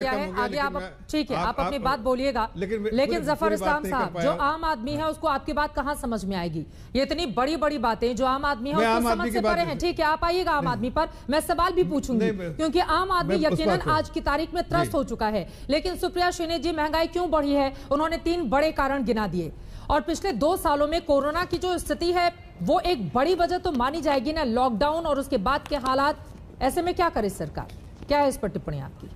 क्या है? आगे आप ठीक है आप, अपनी बात बोलिएगा लेकिन लेकिन ज़फ़र इस्लाम साहब जो आम आदमी है उसको आपकी बात कहाँ समझ में आएगी? ये इतनी बड़ी बड़ी बातें जो आम आदमी है उसको समझ से परे हैं। ठीक है आप आइएगा आम आदमी पर। मैं सवाल भी पूछूँगी क्योंकि आम आदमी यकीनन आज की तारीख में त्रस्त हो चुका है। लेकिन सुप्रिया श्रीने जी महँगाई क्यों बढ़ी है? उन्होंने तीन बड़े कारण गिना दिए। और पिछले दो सालों में कोरोना की जो स्थिति है वो एक बड़ी वजह तो मानी जाएगी ना लॉकडाउन और उसके बाद के हालात। ऐसे में क्या करे सरकार? क्या है इस पर टिप्पणी आपकी?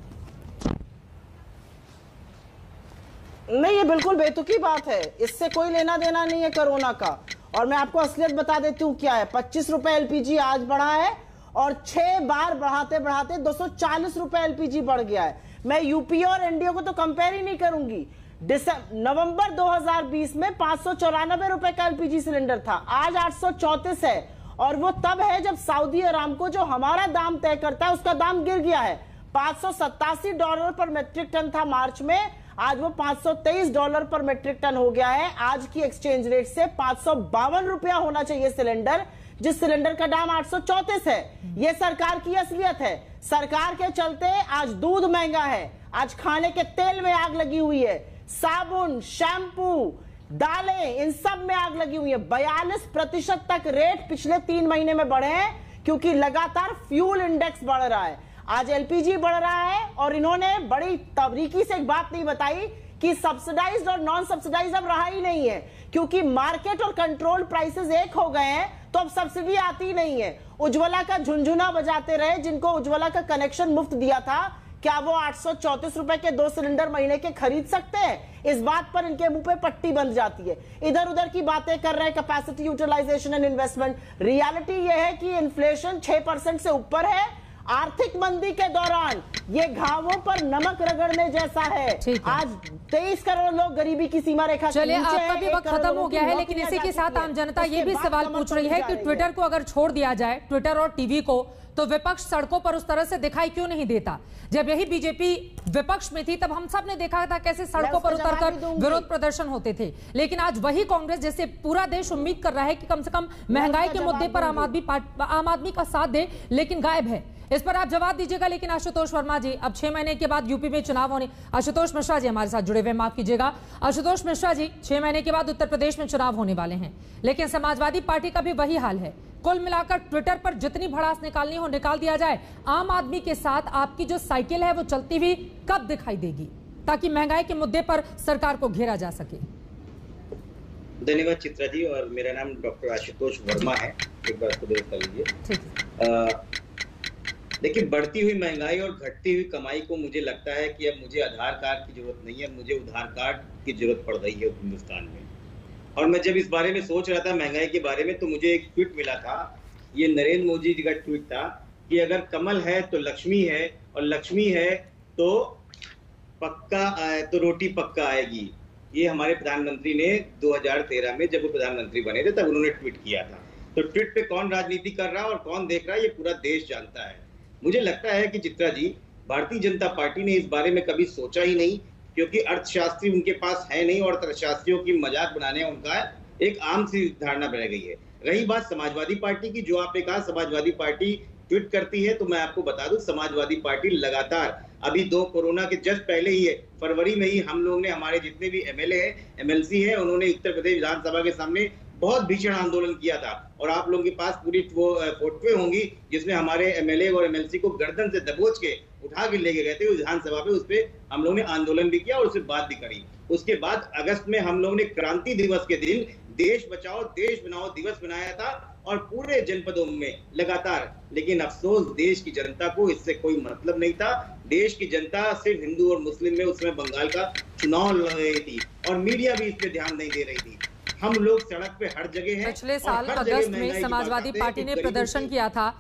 नहीं, ये बिल्कुल बेतुकी बात है। इससे कोई लेना देना नहीं है कोरोना का। और मैं आपको असलियत बता देती हूँ, क्या है? पच्चीस रुपए एलपीजी आज बढ़ा है और छह बार बढ़ाते बढ़ाते दो सौ चालीस रुपए एलपीजी बढ़ गया है। मैं यूपी और एनडीओ को तो कंपेयर ही नहीं करूँगी। नवंबर 2020 में पाँच सौ चौरानबे रुपए का एलपीजी सिलेंडर था। आज आठ है और वो तब है जब सऊदी अरामको जो हमारा दाम तय करता है, उसका दाम गिर गया है। पाँच डॉलर पर मेट्रिक टन था मार्च में। आज वो 523 डॉलर पर मेट्रिक टन हो गया है। आज की एक्सचेंज रेट से पाँच रुपया होना चाहिए सिलेंडर, जिस सिलेंडर का दाम आठ है। ये सरकार की असलियत है। सरकार के चलते आज दूध महँगा है। आज खाने के तेल में आग लगी हुई है। साबुन, शैम्पू, दालें, इन सब में आग लगी हुई है। बयालीस प्रतिशत तक रेट पिछले तीन महीने में बढ़े हैं, क्योंकि लगातार फ्यूल इंडेक्स बढ़ रहा है। आज एलपीजी बढ़ रहा है और इन्होंने बड़ी तबरीकी से एक बात नहीं बताई कि सब्सिडाइज्ड और नॉन सब्सिडाइज अब रहा ही नहीं है। क्योंकि मार्केट और कंट्रोल प्राइसेस एक हो गए हैं तो अब सब्सिडी आती नहीं है। उज्ज्वला का झुंझुना बजाते रहे, जिनको उज्ज्वला का कनेक्शन मुफ़्त दिया था, क्या वो आठ रुपए के दो सिलेंडर महीने के खरीद सकते हैं? इस बात पर इनके मुँह पे पट्टी बंध जाती है। इधर उधर की बातें कर रहे हैं capacity utilisation and investment reality यह है कि इन्फ्लेशन 6 परसेंट से ऊपर है आर्थिक मंदी के दौरान ये घावों पर नमक रगड़ने जैसा है। है। आज 23 करोड़ लोग गरीबी की सीमा रेखा चलिए आपका भी वक्त खत्म हो गया है लेकिन इसी के साथ आम जनता ये भी सवाल पूछ रही है कि ट्विटर को अगर छोड़ दिया जाए ट्विटर और टीवी को तो विपक्ष सड़कों पर उस तरह से दिखाई क्यों नहीं देता? जब यही बीजेपी विपक्ष में थी तब हम सबने देखा था कैसे सड़कों पर उतरकर विरोध प्रदर्शन होते थे। लेकिन आज वही कांग्रेस जैसे पूरा देश उम्मीद कर रहा है कि कम से कम महँगाई के मुद्दे पर आम आदमी आम आदमी का साथ दे लेकिन गायब है। इस पर आप जवाब दीजिएगा लेकिन आशुतोष वर्मा जी अब छह महीने के बाद यूपी में चुनाव होने आशुतोष मिश्रा जी हमारे साथ जुड़े हुए माफ़ कीजिएगा। आशुतोष मिश्रा जी छह महीने के बाद उत्तर प्रदेश में चुनाव होने वाले हैं। लेकिन समाजवादी पार्टी का भी वही हाल है। कुल मिलाकर ट्विटर पर जितनी भड़ास निकालनी हो निकाल दिया जाए। आम आदमी के साथ आपकी जो साइकिल है वो चलती हुई कब दिखाई देगी? ताकि महँगाई के मुद्दे पर सरकार को घेरा जा सके। धन्यवाद चित्रा जी और मेरा नाम डॉक्टर आशुतोष वर्मा है। एक बार खुद कर लीजिए। देखिए, बढ़ती हुई महँगाई और घटती हुई कमाई को मुझे लगता है कि अब मुझे आधार कार्ड की ज़रूरत नहीं है, मुझे उधार कार्ड की ज़रूरत पड़ रही है हिंदुस्तान में। और मैं जब इस बारे में सोच रहा था महँगाई के बारे में तो मुझे एक ट्वीट मिला था, ये नरेंद्र मोदी जी का ट्वीट था कि अगर कमल है तो लक्ष्मी है और लक्ष्मी है तो पक्का तो रोटी पक्का आएगी। ये हमारे प्रधानमंत्री ने 2013 में जब वो प्रधानमंत्री बने थे, तब उन्होंने ट्वीट किया था। तो ट्वीट पे कौन राजनीति कर रहा है और कौन देख रहा है, ये पूरा देश जानता है। मुझे लगता है कि चित्रा जी, भारतीय जनता पार्टी ने इस बारे में कभी सोचा ही नहीं, क्योंकि अर्थशास्त्री उनके पास है नहीं और अर्थशास्त्रियों की मज़ाक बनाने उनका एक आम सी धारणा बह गई है। रही बात समाजवादी पार्टी की, जो आपने कहा समाजवादी पार्टी ट्वीट करती है तो मैं आपको बता दूँ, समाजवादी पार्टी लगातार अभी दो कोरोना के जस्ट पहले ही है, फरवरी में ही हम लोग ने, हमारे जितने भी एमएलए हैं, एमएलसी हैं, उन्होंने उत्तर प्रदेश विधानसभा के सामने बहुत भीषण आंदोलन किया था और आप लोगों के पास पूरी वो फोटोएँ होंगी जिसमें हमारे एमएलए और एमएलसी को गर्दन से दबोच के उठा के लेके गए थे। विधानसभा पे उस पे हम लोग ने आंदोलन भी किया और उससे बात भी करी। उसके बाद अगस्त में हम लोग ने क्रांति दिवस के दिन देश बचाओ, देश बनाओ दिवस बनाया था और पूरे जनपदों में लगातार। लेकिन अफसोस, देश की जनता को इससे कोई मतलब नहीं था। देश की जनता, सिर्फ़ हिंदू और मुस्लिम में, उसमें बंगाल का चुनाव लड़ रही थी और मीडिया भी इस पर ध्यान नहीं दे रही थी। हम लोग सड़क पे हर जगह हैं पिछले साल अगस्त में समाजवादी पार्टी ने प्रदर्शन किया था।